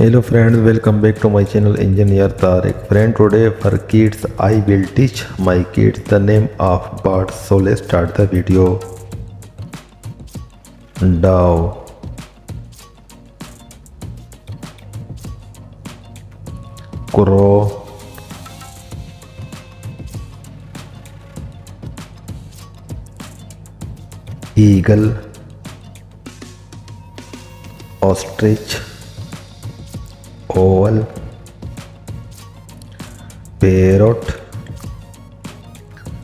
Hello friends, welcome back to my channel Engineer Tariq. Friend, today for kids I will teach my kids the name of birds. So let's start the video. Dove, crow, eagle, ostrich, owl parrot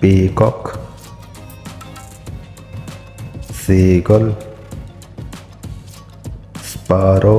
peacock seagull sparrow